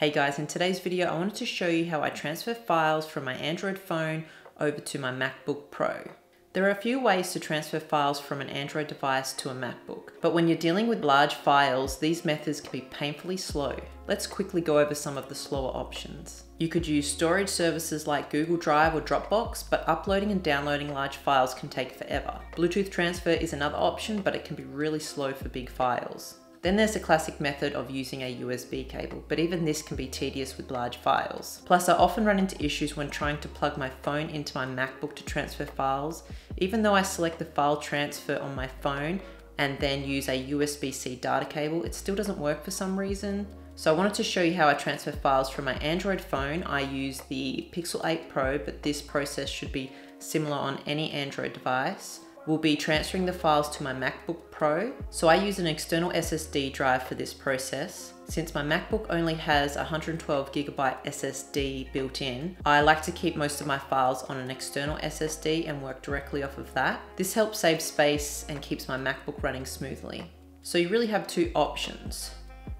Hey guys, in today's video I wanted to show you how I transfer files from my Android phone over to my MacBook Pro. There are a few ways to transfer files from an Android device to a MacBook, but when you're dealing with large files, these methods can be painfully slow. Let's quickly go over some of the slower options. You could use storage services like Google Drive or Dropbox, but uploading and downloading large files can take forever. Bluetooth transfer is another option, but it can be really slow for big files. Then there's the classic method of using a USB cable, but even this can be tedious with large files. Plus I often run into issues when trying to plug my phone into my MacBook to transfer files. Even though I select the file transfer on my phone and then use a USB-C data cable, it still doesn't work for some reason. So I wanted to show you how I transfer files from my Android phone. I use the Pixel 8 Pro, but this process should be similar on any Android device will be transferring the files to my MacBook Pro. So I use an external SSD drive for this process. Since my MacBook only has 112 gigabyte SSD built in, I like to keep most of my files on an external SSD and work directly off of that. This helps save space and keeps my MacBook running smoothly. So you really have two options.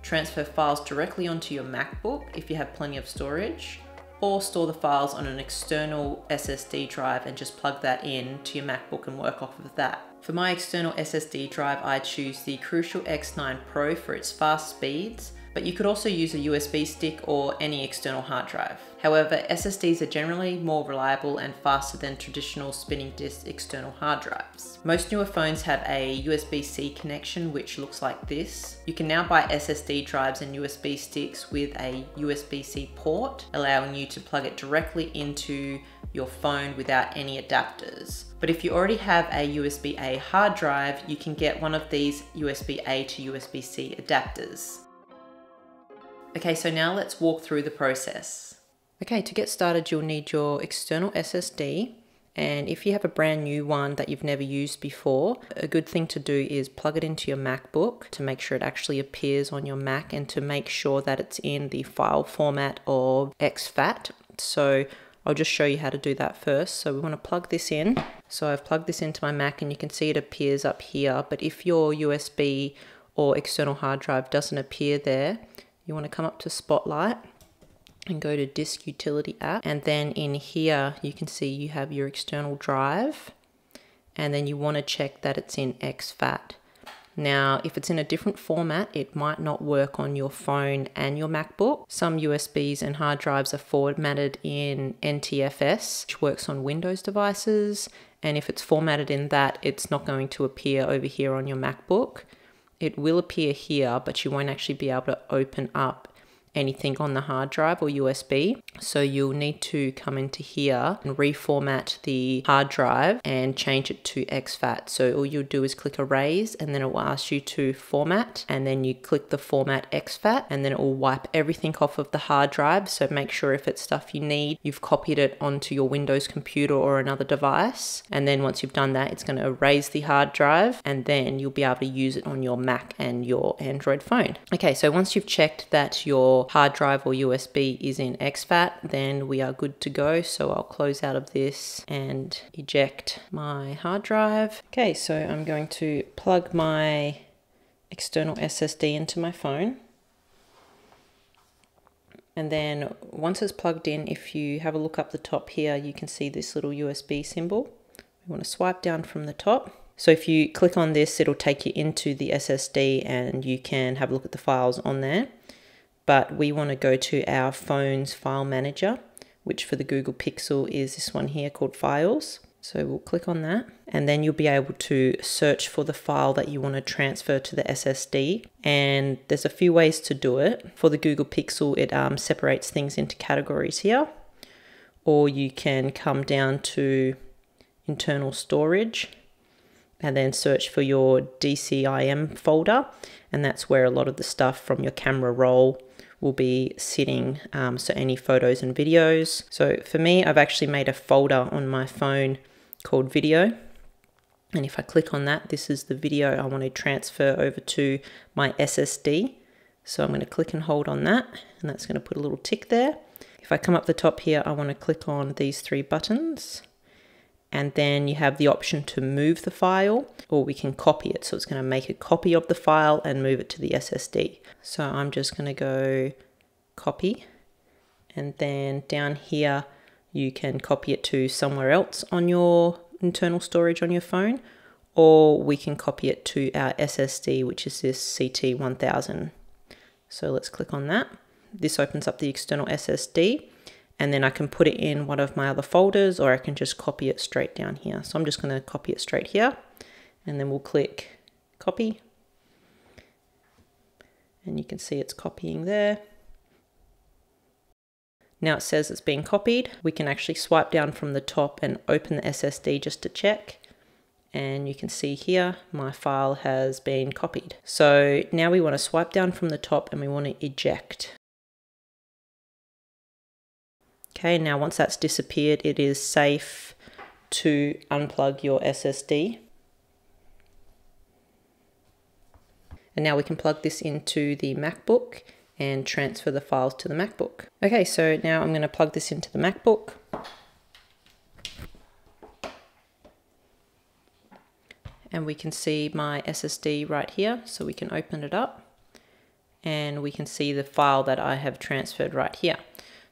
Transfer files directly onto your MacBook if you have plenty of storage, or store the files on an external SSD drive and just plug that in to your MacBook and work off of that. For my external SSD drive, I choose the Crucial X9 Pro for its fast speeds but you could also use a USB stick or any external hard drive. However, SSDs are generally more reliable and faster than traditional spinning disk external hard drives. Most newer phones have a USB-C connection which looks like this. You can now buy SSD drives and USB sticks with a USB-C port, allowing you to plug it directly into your phone without any adapters. But if you already have a USB-A hard drive, you can get one of these USB-A to USB-C adapters. Okay, so now let's walk through the process. Okay, to get started, you'll need your external SSD. And if you have a brand new one that you've never used before, a good thing to do is plug it into your MacBook to make sure it actually appears on your Mac and to make sure that it's in the file format of exFAT. So I'll just show you how to do that first. So we want to plug this in. So I've plugged this into my Mac and you can see it appears up here. But if your USB or external hard drive doesn't appear there, you want to come up to Spotlight and go to Disk Utility App. And then in here, you can see you have your external drive. And then you want to check that it's in exFAT. Now, if it's in a different format, it might not work on your phone and your MacBook. Some USBs and hard drives are formatted in NTFS, which works on Windows devices. And if it's formatted in that, it's not going to appear over here on your MacBook it will appear here, but you won't actually be able to open up anything on the hard drive or USB. So you'll need to come into here and reformat the hard drive and change it to exFAT. So all you'll do is click erase and then it will ask you to format and then you click the format exFAT and then it will wipe everything off of the hard drive. So make sure if it's stuff you need, you've copied it onto your Windows computer or another device. And then once you've done that, it's going to erase the hard drive and then you'll be able to use it on your Mac and your Android phone. Okay, so once you've checked that your hard drive or USB is in exFAT, then we are good to go. So I'll close out of this and eject my hard drive. Okay, so I'm going to plug my external SSD into my phone. And then once it's plugged in, if you have a look up the top here, you can see this little USB symbol. We want to swipe down from the top. So if you click on this, it'll take you into the SSD and you can have a look at the files on there but we want to go to our phone's file manager, which for the Google Pixel is this one here called Files. So we'll click on that and then you'll be able to search for the file that you want to transfer to the SSD. And there's a few ways to do it. For the Google Pixel, it um, separates things into categories here. Or you can come down to internal storage and then search for your DCIM folder. And that's where a lot of the stuff from your camera roll will be sitting. Um, so any photos and videos. So for me, I've actually made a folder on my phone called video. And if I click on that, this is the video I want to transfer over to my SSD. So I'm going to click and hold on that, and that's going to put a little tick there. If I come up the top here, I want to click on these three buttons and then you have the option to move the file or we can copy it. So it's going to make a copy of the file and move it to the SSD. So I'm just going to go copy. And then down here, you can copy it to somewhere else on your internal storage on your phone, or we can copy it to our SSD, which is this CT1000. So let's click on that. This opens up the external SSD and then I can put it in one of my other folders or I can just copy it straight down here. So I'm just going to copy it straight here and then we'll click copy and you can see it's copying there. Now it says it's being copied. We can actually swipe down from the top and open the SSD just to check. And you can see here, my file has been copied. So now we want to swipe down from the top and we want to eject. Okay, now once that's disappeared, it is safe to unplug your SSD. And now we can plug this into the MacBook and transfer the files to the MacBook. Okay, so now I'm going to plug this into the MacBook. And we can see my SSD right here, so we can open it up. And we can see the file that I have transferred right here.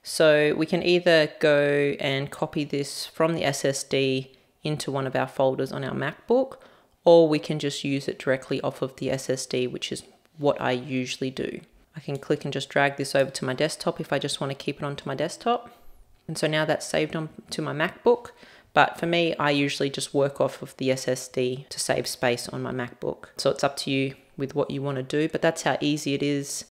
So we can either go and copy this from the SSD into one of our folders on our MacBook, or we can just use it directly off of the SSD, which is what I usually do. I can click and just drag this over to my desktop if I just want to keep it onto my desktop. And so now that's saved on to my MacBook. But for me, I usually just work off of the SSD to save space on my MacBook. So it's up to you with what you want to do, but that's how easy it is.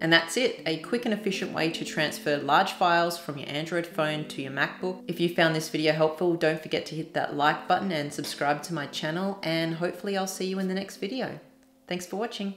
And that's it, a quick and efficient way to transfer large files from your Android phone to your MacBook. If you found this video helpful, don't forget to hit that like button and subscribe to my channel, and hopefully I'll see you in the next video. Thanks for watching.